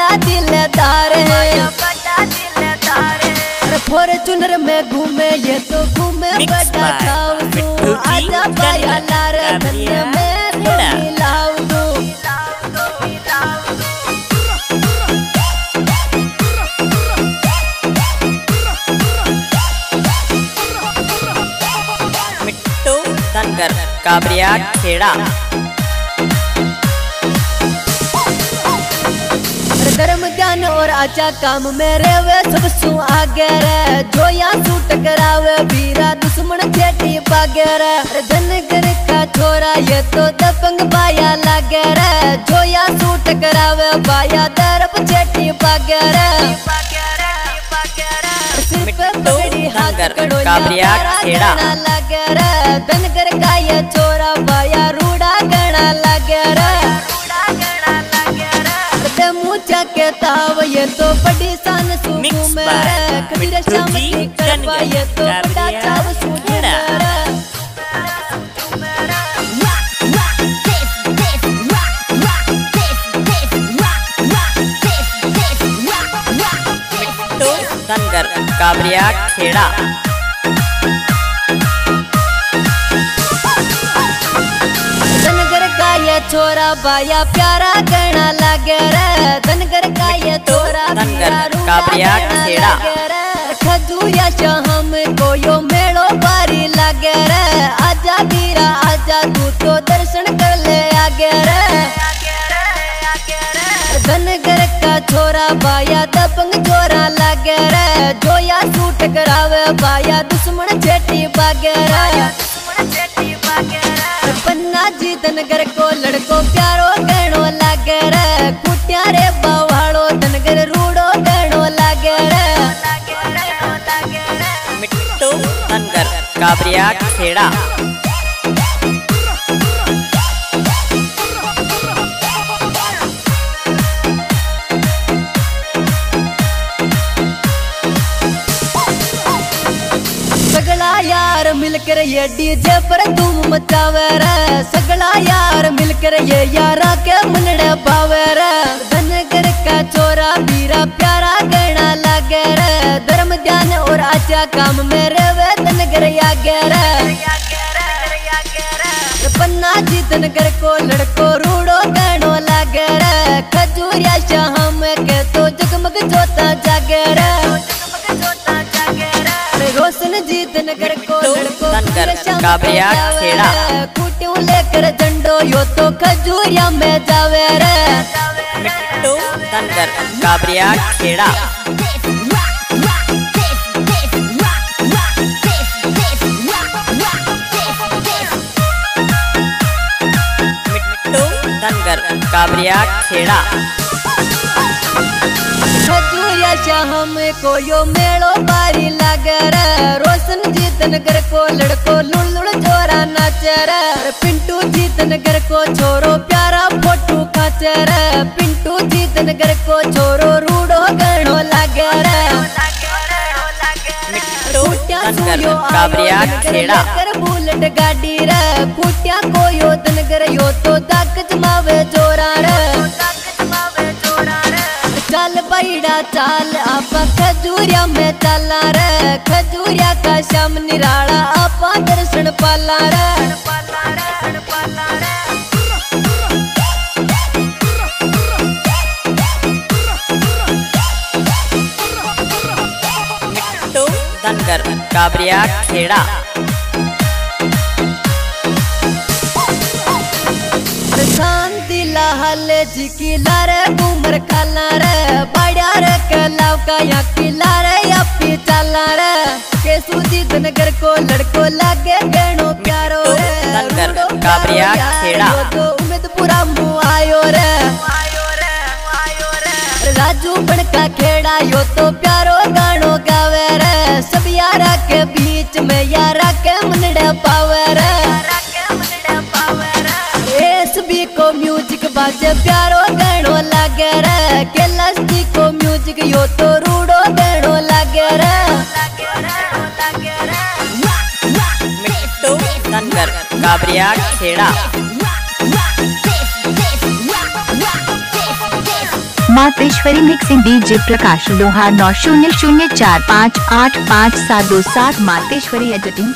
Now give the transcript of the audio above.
बड़ा दिलदार है। फॉर्चुनर में घूमे ये तो घूमे बड़ा खाऊ खेड़ा। धर्म ज्ञान और आचा काम में रेवे सब सु आगे रे। जो या सूट करावे बीरा दुश्मन छेटी पागे रे। धनगर का छोरा ये तो दबंग बाया लागे रे। जो या सूट करावे बाया दरप छेटी पागे रे। काबरिया खेड़ा। गणा खेड़ा। मेरे Mittu Tangkan Kabiya Keda Dhangar का ये छोरा बाया प्यारा गणा लागे रे। धनगर का ये छोरा धनगर, काबरिया गणा खेड़ा। लागे रे खजूरिया शाम को यो मेड़ो बारी रे। आजा बीरा आजा तू तो दर्शन कर ले आगे रे। धनगर का छोरा बाया दबंग लागे रे। जोया सूट करावे बाया दुश्मन छेटी बागे रे। पन्ना जी धनगर को लड़को प्यारो गणो लागे रे। Tangkan Kabiya Keda सगला यार मिलकर ये डीजे पर धूम मचावे रे सगला यार मिलकर ये यारा ध्यान काम में रेवे धनगर आगे रे पन्ना जी धनगर को लड़को रूड़ो गणो लागे रे खजूरिया शाम के तो जगमग जोता जागे रोशन जी धनगर को लड़को धनगर, पूरे शाम काबरिया को जावे खेड़ा। कुटियों लेकर झंडो यो तो खजूरिया में जावे रे। Keda Tangkan Kabiya Keda Khajuria यो मेड़ो बारी लागे रोशन जी धनगर को लड़को लुड़ जोरा नाचे रे पिंटू जी धनगर को छोरो प्यारा फ़ोटो खाचे रे पिंटू जी धनगर को छोरो रूड़ो गणो लागे रे Mittu कुटिया Tangkan सुयो Kabiya आयो धनगर Keda लेकर बुलेट गाड़ी रे। कुटिया को यो धनगर यो तो चाल आपा खजूरिया में चला रे। खजूरिया का श्याम निराला आपा दर्शन पाला रे। Tangkan Kabiya शांति लाल जी की लारे घूमर खाला रे बड़ा रे। का यहाँ किला रे अपी चला रे। के सुजीत नगर को लड़को लागे गणो प्यारो रे। धनगर, काबरिया, खेड़ा। तो उम्मीदपुरा मुँह आयो रे। राजू बड़का खेड़ा यो तो प्यारो गानो गावे रे। सब यारा के बीच में यारा के मनड़े पावे रे। एसबी को म्यूज़िक बाजे प्यारो धनगर खेड़ा। मातेश्वरी मिक्सिंग डीजे प्रकाश लोहार नौ शून्य शून्य चार पाँच आठ पाँच सात दो सात मातेश्वरी एडिटिंग